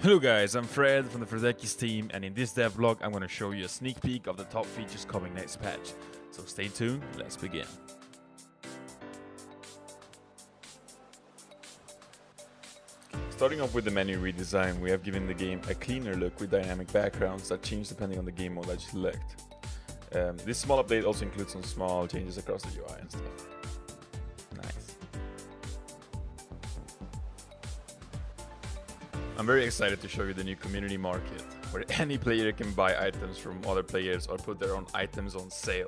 Hello guys, I'm Fred from the Fredaikis team and in this dev vlog I'm going to show you a sneak peek of the top features coming next patch. So stay tuned, let's begin. Starting off with the menu redesign, we have given the game a cleaner look with dynamic backgrounds that change depending on the game mode that you select. Um, this small update also includes some small changes across the UI and stuff. I'm very excited to show you the new community market, where any player can buy items from other players or put their own items on sale.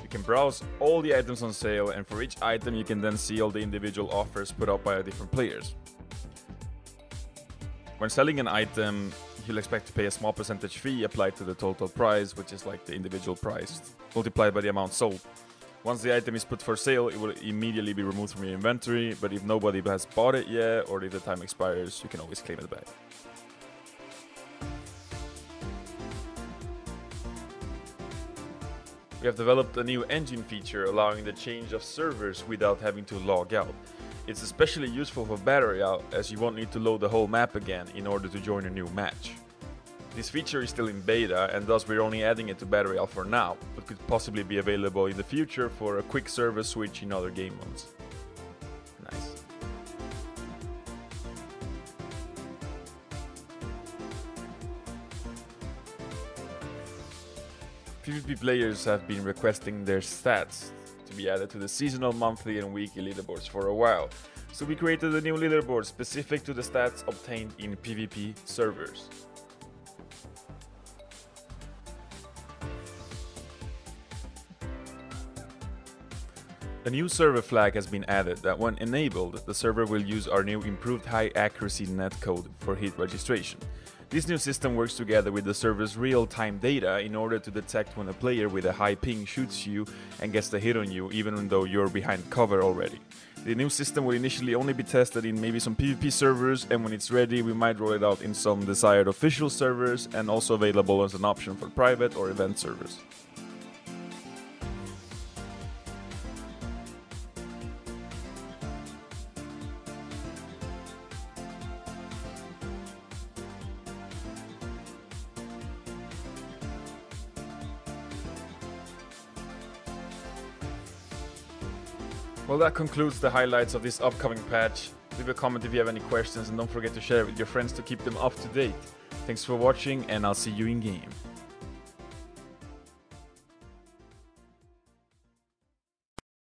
You can browse all the items on sale and for each item you can then see all the individual offers put up by different players. When selling an item, you'll expect to pay a small percentage fee applied to the total price, which is like the individual price multiplied by the amount sold. Once the item is put for sale, it will immediately be removed from your inventory, but if nobody has bought it yet or if the time expires, you can always claim it back. We have developed a new engine feature allowing the change of servers without having to log out. It's especially useful for Battle Royale as you won't need to load the whole map again in order to join a new match. This feature is still in beta and thus we're only adding it to Battle Royale for now, but could possibly be available in the future for a quick server switch in other game modes. Nice. PvP players have been requesting their stats to be added to the seasonal, monthly and weekly leaderboards for a while, so we created a new leaderboard specific to the stats obtained in PvP servers. A new server flag has been added that when enabled, the server will use our new improved high accuracy netcode for hit registration. This new system works together with the server's real-time data in order to detect when a player with a high ping shoots you and gets the hit on you even though you're behind cover already. The new system will initially only be tested in maybe some PvP servers and when it's ready we might roll it out in some desired official servers and also available as an option for private or event servers. Well, that concludes the highlights of this upcoming patch. Leave a comment if you have any questions and don't forget to share it with your friends to keep them up to date. Thanks for watching and I'll see you in game.